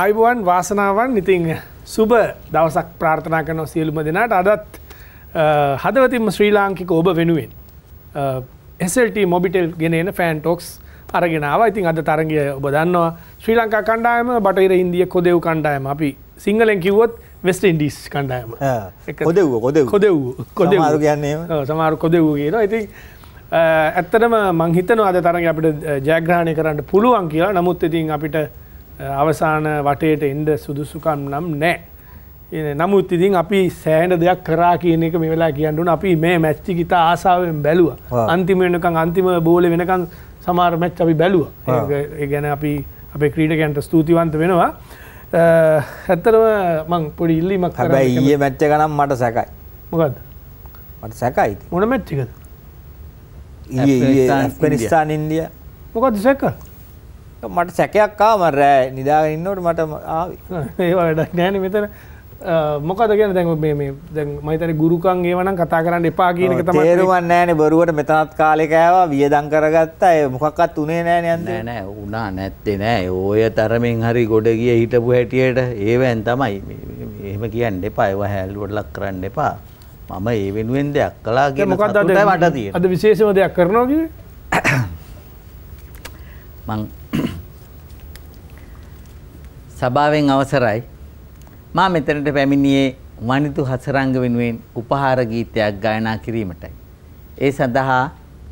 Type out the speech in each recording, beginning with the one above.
අයිබුවන් වාසනාවන් ඉතිං සුබ දවසක් ප්‍රාර්ථනා කරන සියලුම දෙනාට. අදත් හදවතිම ශ්‍රී ලාංකික ඔබ වෙනුවෙන් එසල්ට මොබිටෙල් ගෙනන ෆෑන්ටෝක්ස් අරගෙනාව ඉතින් අද තරගය ඔබ දන්නවා. ශ්‍රී ලංකා කණ්ඩායම බටහිර ඉන්දිය කොදෙව් කණ්ඩායම. අපි සිංහලෙන් කිව්වොත් වෙස්ට ඉන්ඩිස් කණ්ඩායම. කොදෙව්. කොදෙව් කොදෙව්. කොද කියන්නේ සමාරු කොදෙව් කියන ඉතින් ඇත්තටම මංහිතන අද තරග අපිට ජයග්‍රහණය කරන්න පුළුවන් කියලා. නමුත් ඉතින් අපිට අවසාන වටේට එන්ඩ සුදුසුකම් නම් නෑ. නමුත් ඉතින් අපි සෑන දෙයක් කරා කියන එක මෙවෙලා කියන්නුන අපි මේ මැච්චි ගිතා ආසාාවෙන් බැලුව. අන්තිමනකං අන්තිම බෝල වෙනකන් සමාර මැච් අපි බැලුව. ඒ ගැන අපි අපේ ක්‍රීඩකැන්ට ස්තුතිවන්ත වෙනවා. ඇත්තරම මං පොඩි ඉල්ලිමක් හැබැයි ඊය මැච්ච ගනම් මට සැකයි. මොකද මට සැකයි මොන මැච්චිකද ඇෆ්ගනිස්ථාන ඉන්දිය මොකද සැක මට සැකයක්කා මර රෑ නිදාගෙන ඉන්නවට මට ආවි. ඒ වැඩක් නෑන මෙතන. මොකද කියන දැන් මේ දැන් මයිතන ගුරුකන් ඒවනම් කතා කරන්න එපා කියන එක තමයි තේරුවන් නෑනේ බොරුවට මෙතනත් කාලෙකෑවා වියදං කරගත්තා. ඒ මොකක්වත් උනේ නෑ යන්න නෑ නෑ උනා නැත්තේ නෑ. ඔය තරමින් හරි ගොඩ ගිය හිටපු හැටියට ඒවැන් තමයි. එහෙම කියන්න එපා. ඒව හැල්ලුවට ලක් කරන්න එපා. මම ඒ වෙනුවෙන් දෙයක් කලා කිය මොකක්ද මොකක්ද මට තිය අද විශේෂම දෙයක් කරනවා කිය මං සභාවෙන් අවසරයි. මා මෙතනට පැමිණියේ වනිතු හසරංග වෙනුවෙන් උපහාර ගීතයක් ගායනා කිරීමටයි. ඒ සඳහා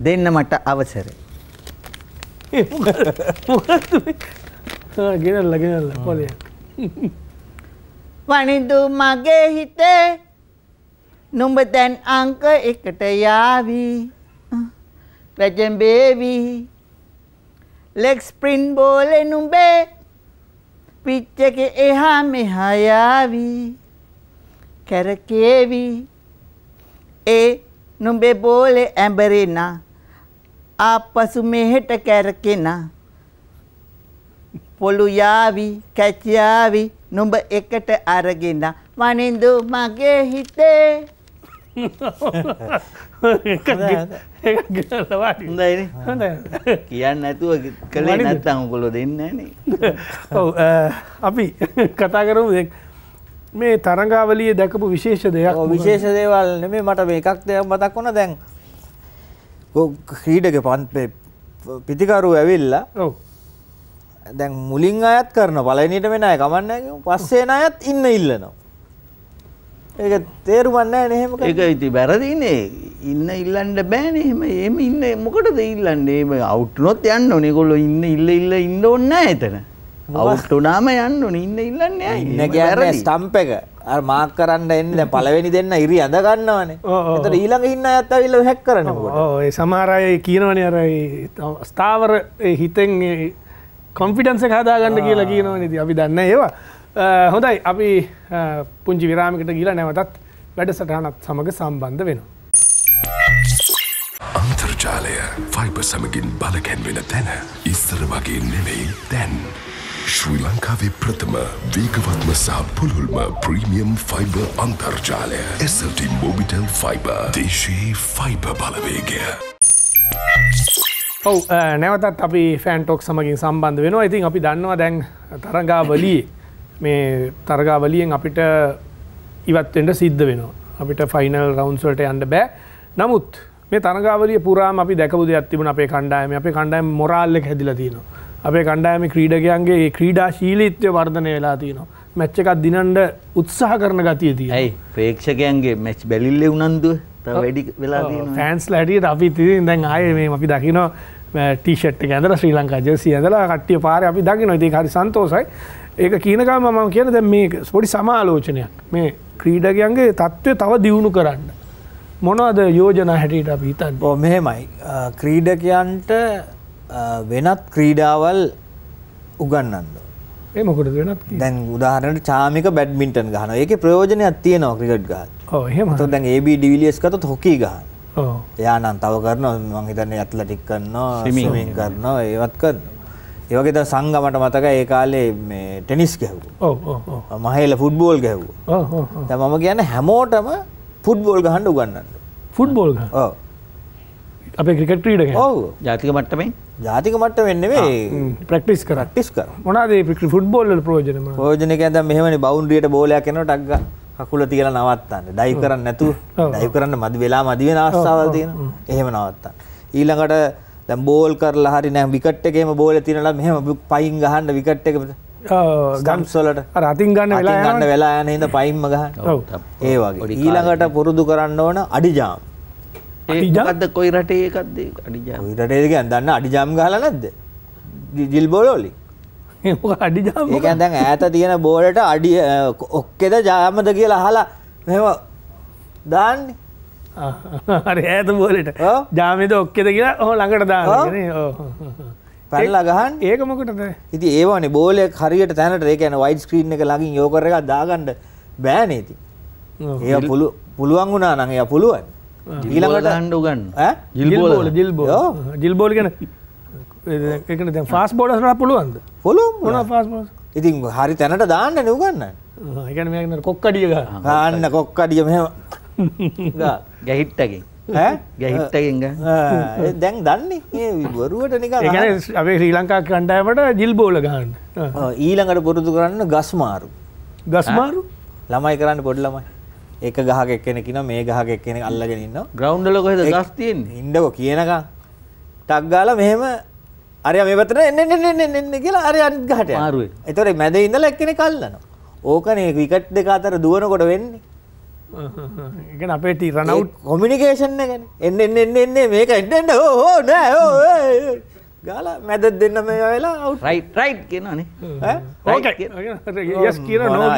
දෙන්න මට අවසර. ගෙනල්ල ගෙනල්ල පොලය වනිදු මගේ හිතේ නුඹ දැන් අංක එකට යාවී. රජම්බේවී ලෙක්ස් ප්‍රින් බෝලෙ නුඹේ පිච්චක එහා මෙහයාවී කැරකේවී. ඒ නුඹේ බෝලෙ ඇඹරෙන. ආපසු මෙහෙට කැරකෙන. පොළු යාවි කැචයාවි නුඹ එකට අරගෙන. වනින්දු මගේ හිතේ. ගෙනල්ලවාට කියන්න ඇතුව කළේ නැත්තං කොලො දෙන්නනේ ඔව අපි කතා කරමු දෙක් මේ තරංගාවලිය දැකපු විශේෂ දෙයක් විශේෂ දේවල් නෙමේ මට මේ එකක් දෙයක් මතක් වුණ. දැන් ක්‍රීඩක පන්පේ පිතිකරු ඇවිල්ලා දැන් මුලින් අයත් කරන පලනිට වෙන අය කමන්න පස්සේන අයත් ඉන්න ඉල්ලනවා ඒක තේරුමන්න එහෙම ඒක ඉති බැරදිනේ ඉන්න ඉල්ලන්ඩ බෑන. එහෙම එම ඉන්න මොකටද ඉල්ලන්න? ඒම අවුට්නොත් යන්න ඕනෙකොල්ල ඉන්න ඉල්ල ඉල්ල ඉන්න ඔන්න ඇතන අවුට්ටුනාම යන්න ඕන. ඉන්න ඉල්ලන්න ඉන්න කියන්න ස්ටම්ප එක. අර මාක් කරන්න එන්න දැන් පළවෙනි දෙන්න ඉරි අඳ ගන්නවනේ. එතකොට ඊළඟ ඉන්න අයත් ඇවිල්ලා හැක් කරනවා ඒ සමහරය කියනවනේ අර ස්ථාවර හිතෙන් කොම්ෆිටන්ස හදාගන්න කියලා කියනවන ති අපි දන්න ඒවා හොඳයි අපි පුංචි විරාමිකට ගිල නැවතත් වැඩසටහනත් සමඟ සම්බන්ධ වෙනවා. අන්තර්ජාලය ෆයිබ සමගින් බලකැන්වෙන තැන ඉස්සර වගේ නෙවෙයි දැන්. ශ්‍රී ලංකාවේ ප්‍රථම වේගවත්ම සහ පුළුල්ම ප්‍රීමියම් ෆයිබ අන්තර්ජාලය එසට මොබිටල් ෆයිබ දේශයේ ෆයිබ බලවේගය. ඔව නැවතත් අපි ෆෑන්ටෝක් සමගින් සම්බන්ධ වෙනවා ඉතින් අපි දන්නවා දැන් තරගාවලී මේ තරගාවලියෙන් අපිට ඉවත්වෙන්ට සිද්ධ වෙනවා. අපිට ෆයිනල් රවන්ස්වලට යන්න බෑ. නමුත් මේ තරගාවලිය පුරාම අපි දැකපු දෙයක් තිබුණ අපේ කණ්ඩායම. අපේ කණ්ඩායම් මොරාල්ලෙක් හැදිලා තියෙනවා. අපේ කණ්ඩායම ක්‍රීඩකයන්ගේ ක්‍රීඩා ශීලීත්වය වර්ධනය වෙලා තියෙනවා. මැච්ච එකක් දිනන්ඩ උත්සාහ කරන ගතිය තිය ඇයි? ප්‍රේක්ෂකයන්ගේ මැච් බැලිල්ල උනන්දුව වැඩි වෙලා ෆෑන්ස් ලැටියට අපි තිරින් දැන් ආය මේ අපි දකිනවා ටීෂට් ඇඳල ශ්‍රී ලංකා ජසි ඇඳලා කට්ටිය පාර අපි දකි නොති හරි සන්තෝසයි ඒක කියනකම මම කියන දැ මේ ස්පොඩි සමාලෝචනයක්. මේ ක්‍රීඩකයන්ගේ තත්ත්වය තව දියුණු කරන්න. මොනවද යෝජන හැටියට අපි හිතන් බෝ මෙහෙමයි. ක්‍රීඩකයන්ට වෙනත් ක්‍රීඩාවල් උගන්නන්න ඒමකොට වෙනත් දැන් උදාහරට චාමික බැඩ්මින්ටන් ගහන ඒක ප්‍රයෝජනයක් තියෙනවා ක්‍රිකට් ගහ හෙම දැන් ඒබ ඩිවිලියස්කත හොකී ගහන යානන් තව කරන මංහිතන්න ඇත්ලටික් කරනවා සිමිමින් කරනවා ඒවත් කරන්න ඒවගේත සංගමට මතක ඒ කාලේ මේ ටෙනිස් ගැහ්ව. මහේල ෆුඩ්බෝල් ගැහ්ව. මම කියන්න හැමෝටම ෆුඩ්බෝල් ගහන්ඩ උගන්නන්න ෆුඩ්බෝල් අපේ ක්‍රිකට් ක්‍රීඩ ඔව්. ජාතික මට්ටමෙන් ජාතික මට්ට වෙන්නවේ ප්‍රක්ටිස් කර ටිස් කර මොනාදේ පිකි ෆුට්බෝල්ල ප්‍රෝජනම පෝජනක ඇද මෙහමනි බෞන්ඩියට බෝලයක් කෙන ටක්ග කකුල තියල නවත්තන්න. ඩයි කරන්න නැතු ඔව්. ඩයි කරන්න මදි වෙලා මදිවෙන අවස්ථාවල් තියෙන එහෙම නවත්තන්න. ඊළඟට දැම් බෝල් කරලා හරි නෑ. විකට් එකේම බෝල තිනලා මෙහම පයින් ගහන්න විකට් එක ගම්සොලට අතින් ගන්න වෙලා ගන්න වෙලා යන හිද පයින්ම ගහන්න. ඔව්. ඒ වගේ. ඊළඟට පුරුදු කරන්න ඕන අඩිජාම්. ඒකද කොයි රටේ එකක්ද අඩිජා විරටේක දන්න අඩිජාම් ගහල නැද්ද? ජිල් බෝලෝලි අඩිජාම ඒක දැන් ඈත තියෙන බෝලට අඩිය ඔක්කෙද ජාමද කියලා අහලා මෙම දාන්න හරි ඇත බෝලට. ජාමද ඔක්කෙද කියලා ඔහ ළඟට දාන පැල්ලා ගහන් ඒක මොකටද? ඉති ඒවනේ බෝලය හරියට තැනට ඒකන වයිඩ් ස්ක්‍රීන් එක ලඟින් යෝකර එක දාගණ්ඩ බෑනේති ඒ පුළු පුළුවන් වුණා නං එය පුළුවන්. ඊළඟට හන්ඩ උගන්න. ඈ? ජිල්බෝල ජිල්බෝ. ජිල්බෝල් ගැන එකන දැ ෆාස් බෝඩස්ට පුළුවන්ද? පුළුවන් මොන. ෆාස් බෝස් ඉතින් හරි තැනට දාන්න නුගන්න එකන මේන කොක්කඩිය ගන්න කොක්කඩිය මෙම ගැහිට්ටකින්. ගැහිට්ටකින් ග දැන් දන්නේ. වරුවට නික අපේ ශ්‍රී ලංකා කණ්ඩෑමට ජිල් බෝල ගන්න ඊළඟට පුරුදු කරන්න ගස්මාරු ගස්මාරු ළමයි කරන්න පොඩ් ළමයි. එක ගහක එක්කෙනෙකින මේ ගහක එක්කෙනෙ අල්ලගෙන ඉන්න ග්‍රවන්්ඩල කොහෙද ගස්තියෙන් ඉන්ඩකෝ කියනකම්. ටක්ගාල මෙහෙම අරය මේ පතර එන්න කියලා අරය අන්ගහට මාරුවෙන්. එතොර මැද ඉඳල එක්කෙනෙ කල්ලන ඕකනේ විකට් දෙක අතර දුවනකොට වෙන්නේ එක අපේටි රනව් කොමිනිකේෂන් ගැන එන්න එන්න එන්න එන්නේ මේක එන්නට හෝ නෑ ගාල මැද දෙන්න මේ වෙලා අවු් රයිට් රයිට් කියනනේ යස් කියන නෝ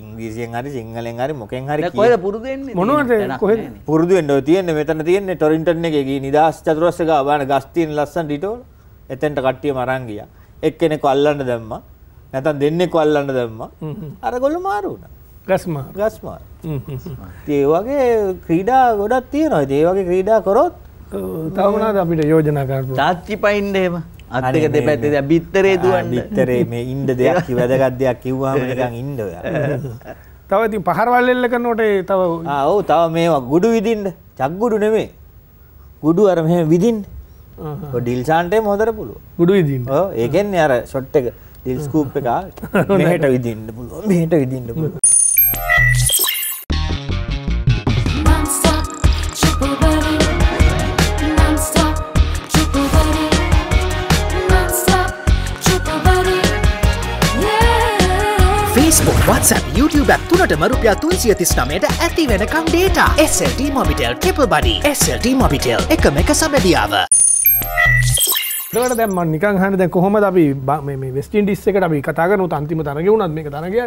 ඉංග්‍රීසියෙන් හරි සිංහලෙන් හරි මොකෙන් හරි කොයිද පුරුදෙන්නේ මොනවද? කොහෙද? පුරදුුවෙන්ඩ තියන්න මෙතන තියන්නේ ටොරින්ටන එකගේ නිදස් චතුරස්සක බාන ගස්තිීන් ලස්සන් ඩිටෝල් එතැන්ට කට්ටිය මරංගිය එක් කෙනෙක අල්ලන්න දැම්ම. නැතන් දෙන්නෙක් අල්ලන්න දැම්ම. අර ගොල්ල මාරුණ ගස්මා ගස්මාර. ඒ වගේ ක්‍රීඩා ගොඩත් තියෙනවා. ඒ වගේ ක්‍රීඩා කොරොත් තවමනාද අපිට යෝජනා කරපු? තාච්චි පයින්ඩේම අත්තක අනේ දෙ පැත්තේ බිත්තරේ දුවන්න. බිත්තරේ මේ ඉන්ඩ දෙයක් වැදගත් දෙයක් කිව්වාම නිකන් ඉන්ඩ තවති පහරවල් එල්ල කරනොට තව ඔවු තව මේවා ගුඩු විදින්ට චක්ගුඩු නෙමේ ගුඩු අර මෙ විදින් ඩිල්සාන්ටේ මොදර පුළුව ගුඩු ඉදින් ඒකෙන් අර ෂොට් එක ඩිල් ස්කූප් එක මෙහට විදින්න පුළුව මෙහට විදින්න පුළුව WhatsApp YouTube ඇත් තුනටම රුපියල් තුන්සිය තිස්නමයට ඇති වෙනකම් ඩේට SLT Mobitel triple buddy SLT Mobitel එකම එක සබැදියාව. ට දැම නිකන් හන දැ කොහොම අපි වෙස්ටින් ඩිස් එකට අපි කතාගන අන්තිම තරග වුණත් මේ තරගය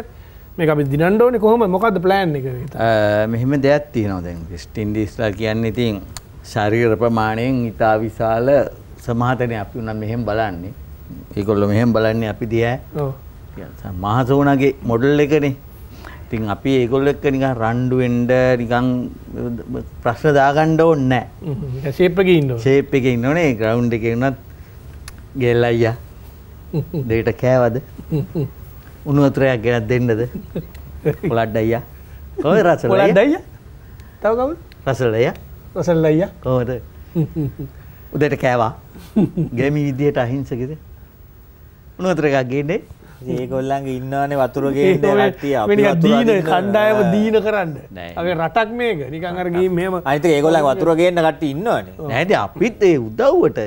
මේ අපි දිනන්ඩෝන කොහොම? මොකක්ද ප්ලෑන් එක? මෙහෙම දෙයක් තියෙනවා දැන් ස්ටින්ඩිස්ලා කියන්න ඉතින් ශරීර ප්‍රමාණයෙන් ඉතා විශාල සමහතනය අපි උනම් මෙහෙම බලන්නේ. ඒකොල්ල මෙහෙම බලන්නේ අපි දිය මහසෝනගේ මොඩල් එකනේ. ඉතින් අපි ඒගොල්ල එක්ක නිකන් රණ්ඩුවෙන්ඩ නිකං ප්‍රශ්න දාගණ්ඩ ඕන්න ශේපක ඉන්න ශේප් එක ඉන්නනේ ග්‍රවුන්් එක වුණත් ගෙල් අයියා දෙට කෑවද උනුවතුරයක් ගෙනත් දෙන්නද? පොලඩ්ඩ අයියා කොය රසල ොලඩ්ඩයිය තවකව රසලය රසල්ල අයිය කෝද උදට කෑවා. ගැමි විදියට අහිංසකෙද? උනුවතුර එකක් ගේන්නේ ඒකොල්ලන්ගේ ඉන්නවනේ වතුරගේ දීන කණ්ඩායම දීන කරන්න. අගේ රටක් මේක. නිකංගරගේ මෙම අනිත ඒගොල්ලන් වතුරගේන්න කට ඉන්නවනේ. නෑද අපිත් ඒ උදව්වට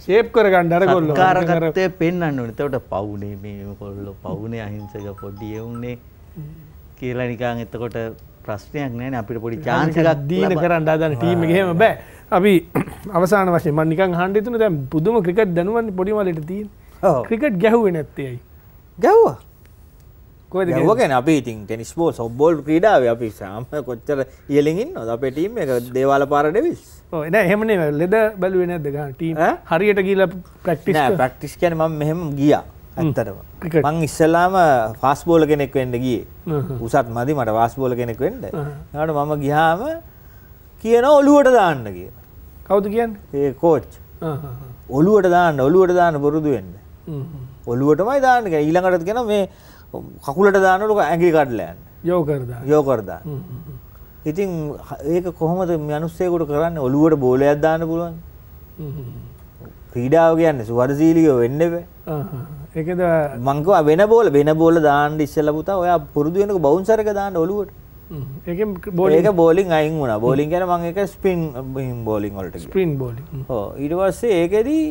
ශේප් කර ගණ්ඩර කොල්ල කාරකත්තය පෙන්න්න නතවට පවුනේ මේ කොල්ලො පවුනේ අහිංසක පොඩ්ඩිය වුන්නේ කියලා නිකාන් එතකොට ප්‍රශ්නයක් නෑන. අපිට පොඩි චාන්සකක් දීන කරන්න. අදන ටීම හෙම බෑ. අපි අවසාන වශය මනිකන් හන්ඩිතුන දැ පුදුම ක්‍රිකට් දැනුවන් පොඩිවලට තිීන් ක්‍රිකට් ගැහුව නැත්තේයි ගැව්වා ගැවගෙන අපි ඉතින් ටෙනිස් බෝල් සොබ්බෝල් ක්‍රීඩාව අපි සාම කොච්චර ඉයලින් නො අපේ ටීම් එක දේවාල පාර ඩෙවිස් එන හෙමනේ ලෙද බැලුවෙන දෙක ටීම්? හරියට කියල ප්‍රක්ටිස් ප්‍රක්ටිස් කැන ම මෙහෙම ගිය ක්‍රිකට්. මං ඉස්සල්ලාම ෆාස් බෝල කෙනෙක් වෙන්න ගිය. උසත් මදි මට වාස් බෝල කෙනෙක් වෙන්න. ට මම ගිහාම කියන ඔලුවට දාන්න කිය කවුද කියන්න? ඒ කෝච් ඔලුවට දාන්න ඔලුවට දාන්න බොරුදු වෙන්න ඔලුවටමයි දාන්න. කිය. ඊළඟටත් කියෙන මේ කකුලට දාන්නලක ඇගි කඩලයන් යෝකරද යෝකරදා ඉතින් ඒක කොහොමද මනුස්සයකුට කරන්න? ඔළුවට බෝලයක් දාන්න පුළුවන් ක්‍රීඩාව කියන්න සුවරසීලියෝ වෙන්න බෑ ඒකද මංකව වෙන බෝල වෙන බෝල දාන්න ඉස්සල පුතා. ඔය පුරුදු වෙනක බවුන්සරක දාන්න ඔළුවට. ඒක ඒක බෝලිං අයින් වුණා. බෝලිං ගැන මං එක ස්පින් බෝලිං වලට ගියා. ස්ප්‍රීන් බෝලි ඊට පස්සේ ඒකෙදී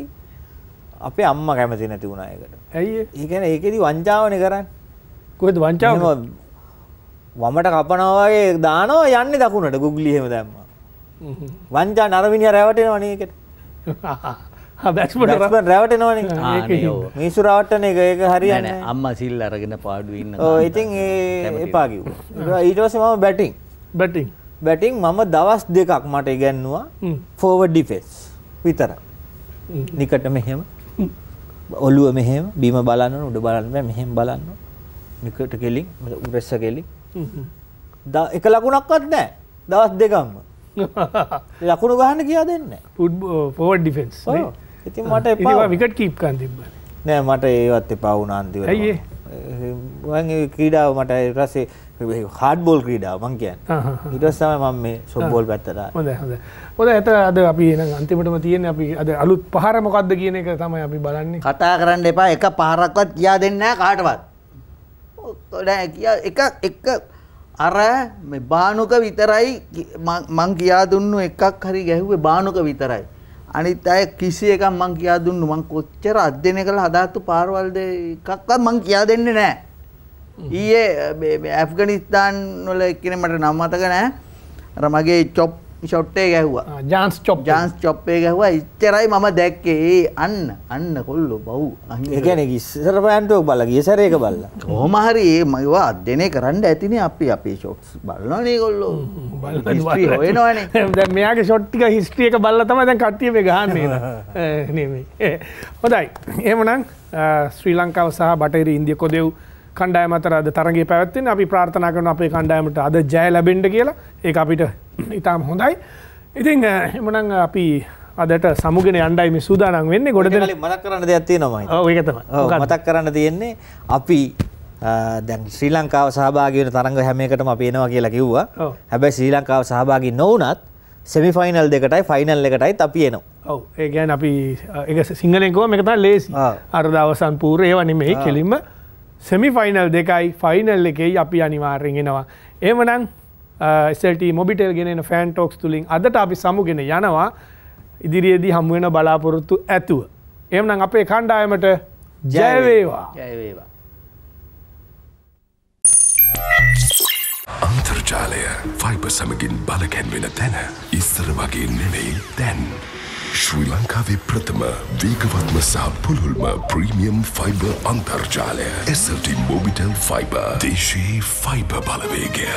අපේ අම්මා කැමති නැති වුණා ඒකට. ඇයි ඒ කියන්නේ ඒකෙදී වංචාවනේ කරන්නේ. කොහෙද වංචාව වමට කපනවා වගේ දානවා යන්නේ දකුණට ගුග්ලි එහෙම දැම්මා. වංචා නරවිනිය රැවටෙනවනේ ඒකට. බැක්ස්මට බැට්ස්මන් රැවටෙනවනේ. මිනිස්සු රවට්ටන එක ඒක හරියන්නේ නෑ නැහැ. අම්මා සිල් අරගෙන පාඩු ඉන්න ඔව් ඉතින් ඒ එපා කිව්වා. ඊට පස්සේ මම බැටිං. බැටිං බැටිං මම දවස් දෙකක් මට ඉගැන්නුවා ෆෝවර්ඩ් ඩිෆෙන්ස් විතරයි. නිකට මෙහෙම ඔළුව මෙහෙම බිම බලන්න උඩ බලන්න බෑ මෙහෙම බලන්න නිකට කෙලින් උරෙස්ස කෙලින්. එක ලකුණක්වත් නැහැ දවස් දෙකක්ම. ලකුණු ගහන්න කියා දෙන්නේ පුඩ් පෝඩ් ඩිෆෙන්ස් නැහැ. ඉතින් මට එපා. විකට කීප් කන් තිබ නෑ මට ඒවත් එපා වුණා අන්තිමට. ඇයි ඒ? ඒ ක්‍රීඩාව මට ඊට පස්සේ හાર્ඩ් බෝල් ක්‍රීඩාව මං කියන්නේ. ඊට පස්සේ තමයි මම මේ සොෆ්ට් බෝල් පැත්තට. හොඳ හොඳ හොඳ ඇත අද අපි අන්තිමටම තියෙන අපි අද අලුත් පහර මොකක්ද කියන එක තමයි අපි බලන්නේ. කතා කරන්න එපා. එක පහරක්වත් කියා දෙන්න කාටවත්. එක එක අර මේ බානුක විතරයි මං- කියා දුන්නු එකක් හරි ගැහුවේ බානුක විතරයි. අනිත් අය කිසි එකක් මං කියා දුන්නු. මං කොච්චර අධ්‍යයනය කළ හදාත්තු පාරවල්ද එකක්වත් මං කියා දෙන්නේ නෑ ඊයේ ඇෆ්ගනිස්ථාන් වල එක්කෙනෙක් මට නම් මතක නෑ. අර මගේ චොප් ෂොට්ටේ ගැහුවා. ජාන්ස් චොප්. ජාන්ස් චොප්පේ ගැහුවා. ඉච්චරයි මම දැක්කේ. අන්න අන්න කොල්ලො බව් ඒ කියන්නේ ඉස්සර පෑන්ටුවක් බලලා ගිය සැරේ ඒක බලලා. කොහොම හරි ඒ මවා අධ්‍යයනය කරන්න ඇතිනේ අපි. අපේ ෂොට්ස් බලනනේ කොල්ලෝ. හොයනවනේ. මෙයාගේ ෂොට්ටික හිස්ට්‍රිය එක බල්ල තම දැන් කට්ටියම ගහන්නේ නෙමයි. හොදයි එමනං ශ්‍රී ලංකාව සහ බටහිර ඉන්දිය කොදෙව් කණ්ඩායම අතර අද තරගේ පැවත්වෙන් අපි ප්‍රාර්ථනා කරන අපේ කණ්ඩායමට අද ජය ලැබෙන්ඩ කියලා. ඒ අපිට ඉතාම හොඳයි. ඉතින් එමනං අපි අදට සමුගෙන අන්ඩයිම සූදානන් වෙන්න. ගොඩ මතක් කරන්න දෙයක් තියෙනවා මම. ඒකතම මතක් කරන්න තියෙන්නේ අපි දැන් ශ්‍රී ලංකාව සහභාගී වෙන තරඟ හැම එකටම අපි එනවා කියලා කිව්වා. හැබැයි ශ්‍රී ලංකාව සහභාගී නොවුනත් සෙමිෆයිනල් දෙකටයි ෆයිනල් එකටයිත් අපි එනවා. ඔව ඒ ගැන් අපි එක සිංහලෙකෝ මෙකතා ලේසි. අර්දවසන් පූර ඒවනිමෙහි කෙලින්ම සෙමි ෆයිනල් දෙකයි ෆයිනල් එකයි අපි අනිවාර්යෙන්ගෙනවා ඒමනං ස්ට මොබිටල් ගෙනෙන ෆෑන්ටෝක්ස් තුළින් අදට අපි සමුගෙන යනවා. ඉදිරියේදී හමුවෙන බලාපොරොත්තු ඇතුව. එමනං අපේ කණ්ඩායමට ජයවේවා ජයවේවා අන්තර්ජාලය ෆයිබ සමගින් බලකැන්වෙන තැන. ඉස්සර වගේ නෙවෙයි දැන් ශ්‍රී ලංකාවේ ප්‍රථම වේගවත්ම සහ පුළුල්ම ප්‍රීමියම් ෆයිබ අන්තර්ජාලය. SLT මොබිටල් ෆයිබ දේශයේ ෆයිබ බලවේගය.